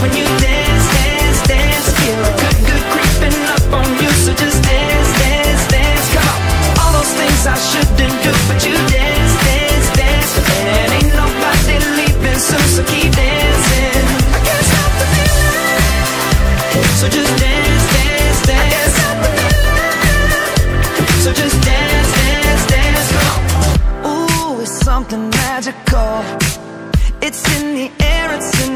when you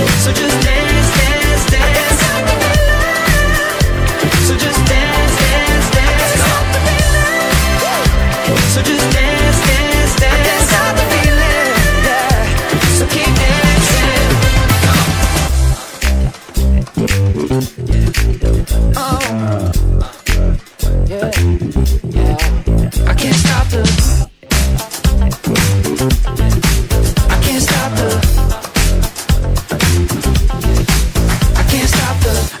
So just dance, dance, dance. So just dance, dance, dance. So just.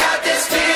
got this feeling.